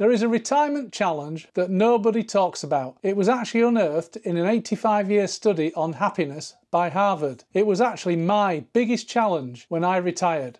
There is a retirement challenge that nobody talks about. It was actually unearthed in an 85 year study on happiness by Harvard. It was actually my biggest challenge when I retired.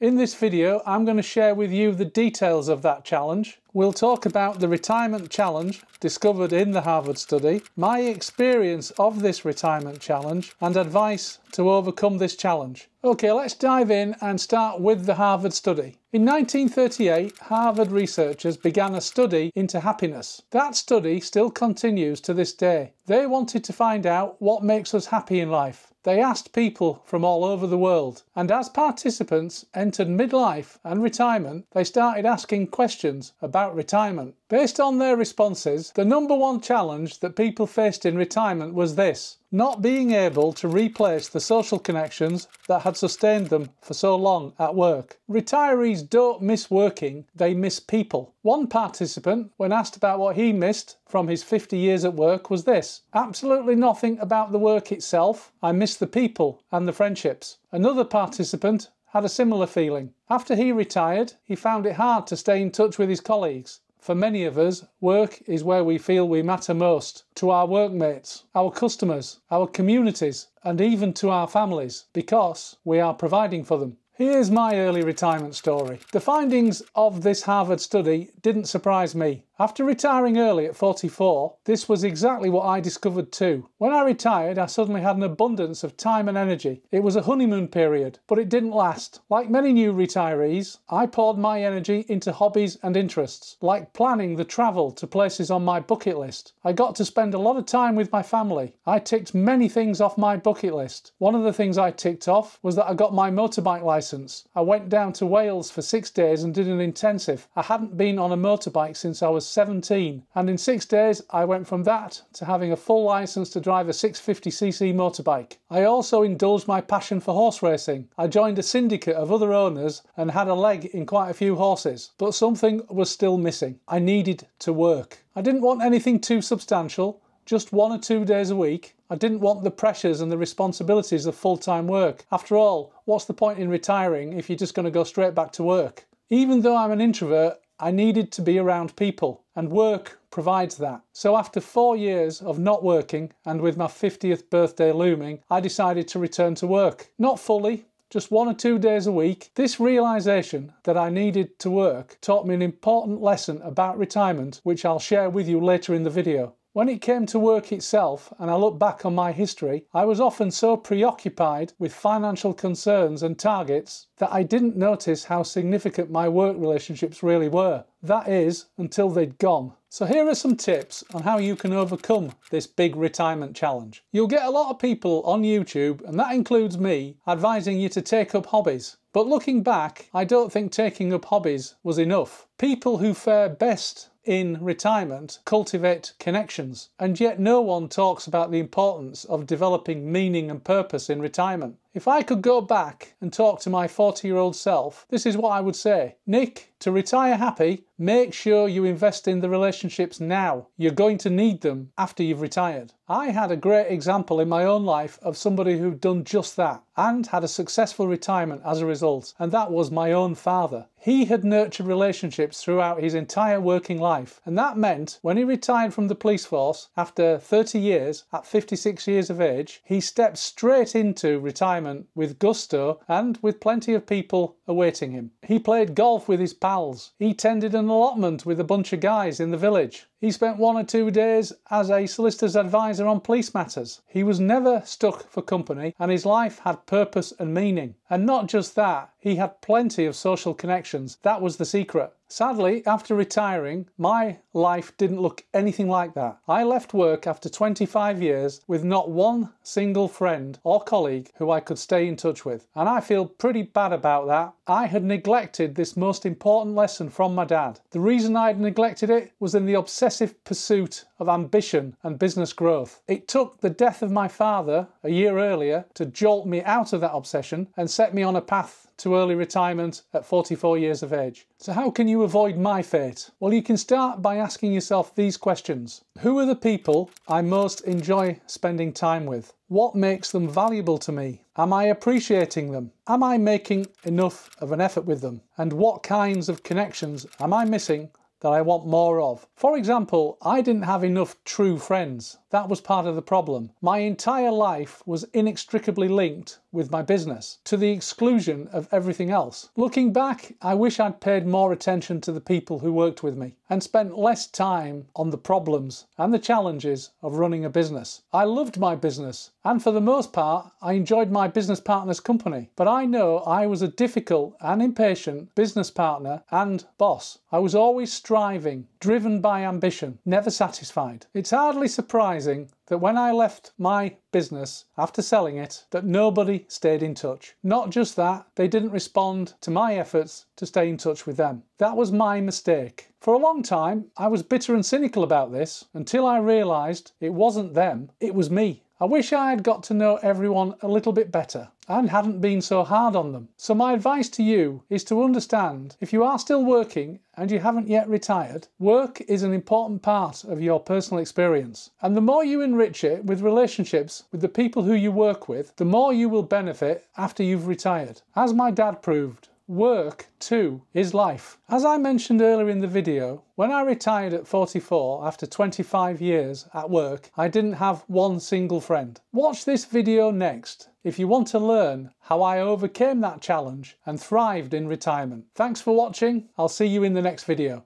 In this video, I'm going to share with you the details of that challenge. We'll talk about the retirement challenge discovered in the Harvard study, my experience of this retirement challenge, and advice to overcome this challenge. Okay, let's dive in and start with the Harvard study. In 1938, Harvard researchers began a study into happiness. That study still continues to this day. They wanted to find out what makes us happy in life. They asked people from all over the world, and as participants entered midlife and retirement, they started asking questions about retirement. Based on their responses, the number one challenge that people faced in retirement was this not being able to replace the social connections that had sustained them for so long at work. Retirees don't miss working, they miss people. One participant, when asked about what he missed from his 50 years at work, was this absolutely nothing about the work itself. I miss the people and the friendships. Another participant had a similar feeling. After he retired, he found it hard to stay in touch with his colleagues. For many of us, work is where we feel we matter most to our workmates, our customers, our communities, and even to our families because we are providing for them. Here's my early retirement story. The findings of this Harvard study didn't surprise me. After retiring early at 44, this was exactly what I discovered too. When I retired, I suddenly had an abundance of time and energy. It was a honeymoon period, but it didn't last. Like many new retirees, I poured my energy into hobbies and interests, like planning the travel to places on my bucket list. I got to spend a lot of time with my family. I ticked many things off my bucket list. One of the things I ticked off was that I got my motorbike license. I went down to Wales for six days and did an intensive. I hadn't been on a motorbike since I was 17 and in six days I went from that to having a full licence to drive a 650cc motorbike. I also indulged my passion for horse racing. I joined a syndicate of other owners and had a leg in quite a few horses, but something was still missing. I needed to work. I didn't want anything too substantial, just one or two days a week. I didn't want the pressures and the responsibilities of full-time work. After all, what's the point in retiring if you're just going to go straight back to work? Even though I'm an introvert, I needed to be around people, and work provides that. So after four years of not working, and with my 50th birthday looming, I decided to return to work. Not fully, just one or two days a week. This realisation that I needed to work taught me an important lesson about retirement, which I'll share with you later in the video. When it came to work itself, and I look back on my history, I was often so preoccupied with financial concerns and targets that I didn't notice how significant my work relationships really were. That is, until they'd gone. So here are some tips on how you can overcome this big retirement challenge. You'll get a lot of people on YouTube, and that includes me, advising you to take up hobbies. But looking back, I don't think taking up hobbies was enough. People who fare best in retirement cultivate connections, and yet no one talks about the importance of developing meaning and purpose in retirement. If I could go back and talk to my 40 year old self, this is what I would say Nick, to retire happy, make sure you invest in the relationships now. You're going to need them after you've retired. I had a great example in my own life of somebody who'd done just that and had a successful retirement as a result, and that was my own father. He had nurtured relationships throughout his entire working life, and that meant when he retired from the police force after 30 years, at 56 years of age, he stepped straight into retirement with gusto and with plenty of people awaiting him. He played golf with his pals, he tended an allotment with a bunch of guys in the village, he spent one or two days as a solicitor's advisor on police matters. He was never stuck for company and his life had purpose and meaning. And not just that, he had plenty of social connections. That was the secret. Sadly, after retiring, my life didn't look anything like that. I left work after 25 years with not one single friend or colleague who I could stay in touch with. And I feel pretty bad about that. I had neglected this most important lesson from my dad. The reason I had neglected it was in the obsessive pursuit of ambition and business growth. It took the death of my father a year earlier to jolt me out of that obsession and set me on a path to early retirement at 44 years of age. So how can you avoid my fate? Well, you can start by asking yourself these questions. Who are the people I most enjoy spending time with? What makes them valuable to me? Am I appreciating them? Am I making enough of an effort with them? And what kinds of connections am I missing that I want more of. For example, I didn't have enough true friends. That was part of the problem. My entire life was inextricably linked with my business, to the exclusion of everything else. Looking back, I wish I'd paid more attention to the people who worked with me and spent less time on the problems and the challenges of running a business. I loved my business, and for the most part, I enjoyed my business partner's company. But I know I was a difficult and impatient business partner and boss. I was always striving, driven by ambition, never satisfied. It's hardly surprising that when I left my business after selling it, that nobody stayed in touch. Not just that, they didn't respond to my efforts to stay in touch with them. That was my mistake. For a long time, I was bitter and cynical about this until I realised it wasn't them, it was me. I wish I had got to know everyone a little bit better and hadn't been so hard on them. So my advice to you is to understand if you are still working and you haven't yet retired, work is an important part of your personal experience. And the more you enrich it with relationships with the people who you work with, the more you will benefit after you've retired. As my dad proved, Work, too, is life. As I mentioned earlier in the video, when I retired at 44 after 25 years at work, I didn't have one single friend. Watch this video next if you want to learn how I overcame that challenge and thrived in retirement. Thanks for watching, I'll see you in the next video.